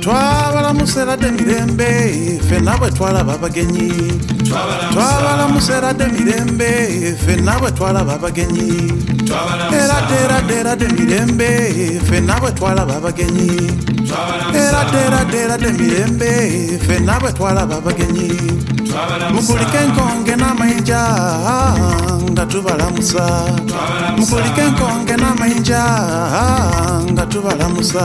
Toi musera demirembe fena bwe twalaba abagenyi twabalamusa era demirembe fena bwe twalaba abagenyi era dera dera demirembe fena bwe twalaba abagenyi era dera dera demirembe fena bwe twalaba abagenyi mukulike enkonge n'amayinja nga tubalamusa mukulike enkonge n'amayinja nga tubalamusa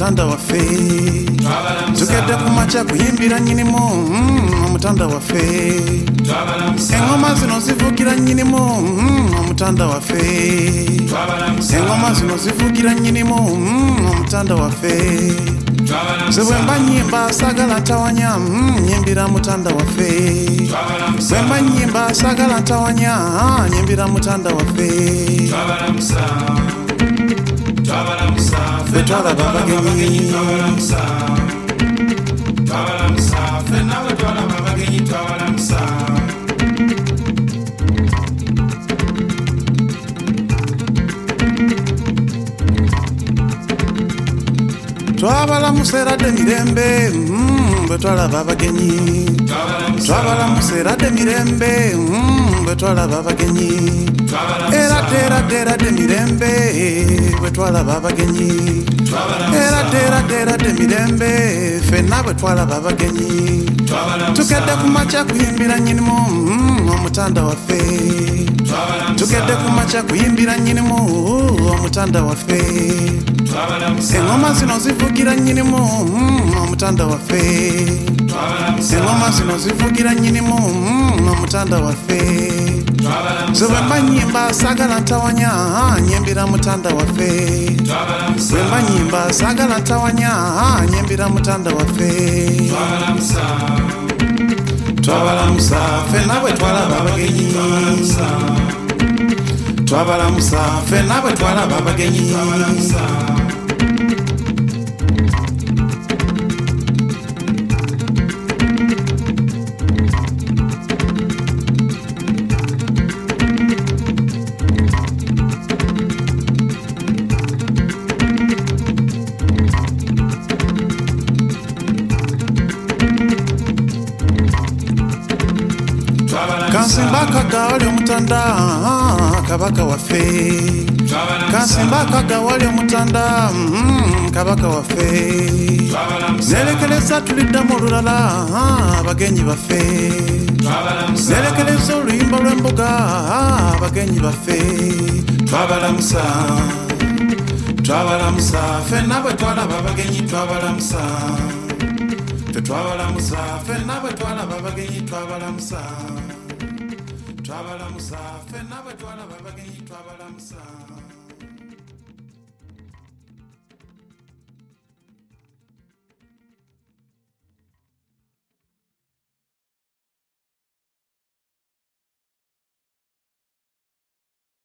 omutanda waffe tukedde ku makya kuyimbira nyinimu mm, omutanda waffe engoma zino zivugira nyinimu mm, omutanda waffe engoma zino zivugira nyinimu mm, omutanda waffe ze bwemba nyimba sagala ntawanya mm, nyimbira mutanda waffe bwemba nyimba sagala ntawanya ah, nyimbira mutanda waffe be twala baba genyi twala msa twala msa fena we twala baba genyi twala msa twabalamuseera dde mirembe mm. Bwe twalaba abagenyi. Twabalamusa era demirembe mm, bwe twalaba abagenyi. Era dera dera demirembe bwe twalaba abagenyi era dera dera demirembe fenna bwe twalaba abagenyi tukedde ku makya kuyimbira nyinimu mm, omutanda waffe. Tukedde ku makya kuyimbira nyinimu omutanda waffe. Engoma zino zivugira nyinimu mm, omutanda waffe. Engoma zino zivugira nyinimu mm, omutanda waffe. Ze bwemba nyimba sagala ntawanya nyimbira mutanda waffe bwemba nyimba sagala ntawanya nyimbira mutanda waffe. Twabalamusa fenna bwe twalaba abagenyi twabalamusa fenna bwe twalaba abagenyi kansimba akaga wali omutanda kabaka waffe. Kansimba akaga wali omutanda mm, kabaka waffe. Nerekereza tuliddamu olulala abagenyi baffe. Nerekereza oluyimba lw'embuga abagenyi baffe. Twabalamusa twabalamusa fenna bwe twalaba abagenyi twabalamusa. Fe twabalamusa fenna bwe twalaba abagenyi twabalamusa twabalamusa fenna bwe twalaba abagenyi twabalamusa